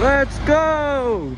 Let's go!